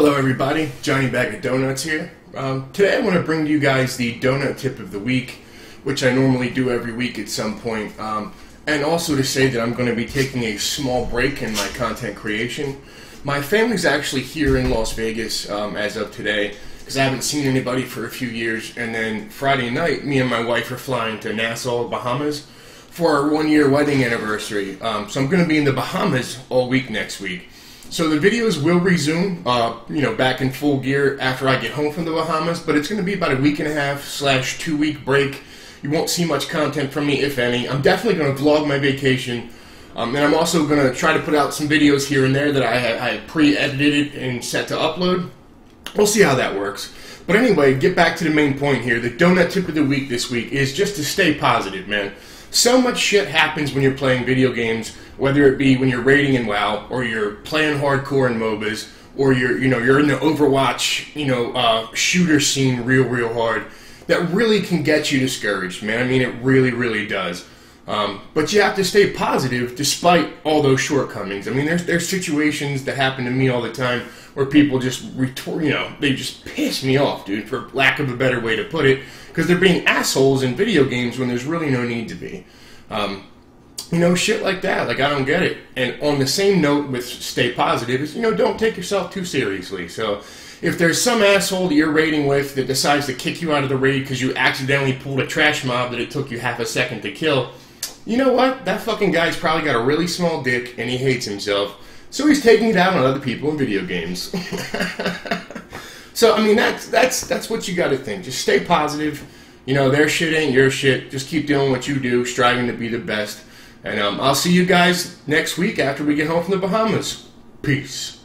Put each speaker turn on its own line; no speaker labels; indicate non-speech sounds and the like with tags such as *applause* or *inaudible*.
Hello, everybody. Jonny Bag of Donuts here. Um, today, I want to bring you guys the donut tip of the week, which I normally do every week at some point, um, and also to say that I'm going to be taking a small break in my content creation. My family's actually here in Las Vegas um, as of today because I haven't seen anybody for a few years. And then Friday night, me and my wife are flying to Nassau, Bahamas, for our one-year wedding anniversary. Um, so I'm going to be in the Bahamas all week next week. So the videos will resume, uh, you know, back in full gear after I get home from the Bahamas, but it's going to be about a week and a half slash two week break. You won't see much content from me, if any. I'm definitely going to vlog my vacation, um, and I'm also going to try to put out some videos here and there that I have, I pre-edited and set to upload. We'll see how that works. But anyway, get back to the main point here. The donut tip of the week this week is just to stay positive, man. So much shit happens when you're playing video games, whether it be when you're raiding in WoW or you're playing hardcore in MOBAs or you're you know you're in the Overwatch you know uh, shooter scene real real hard. That really can get you discouraged, man. I mean, it really really does. Um, but you have to stay positive despite all those shortcomings. I mean, there's there's situations that happen to me all the time where people just retort, you know, they just piss me off, dude, for lack of a better way to put it, because they're being assholes in video games when there's really no need to be. Um, you know, shit like that. Like, I don't get it. And on the same note with stay positive is, you know, don't take yourself too seriously. So, if there's some asshole that you're raiding with that decides to kick you out of the raid because you accidentally pulled a trash mob that it took you half a second to kill, you know what? That fucking guy's probably got a really small dick and he hates himself. So he's taking it out on other people in video games. *laughs* so I mean that's that's that's what you got to think. Just stay positive. You know their shit ain't your shit. Just keep doing what you do, striving to be the best. And um, I'll see you guys next week after we get home from the Bahamas. Peace.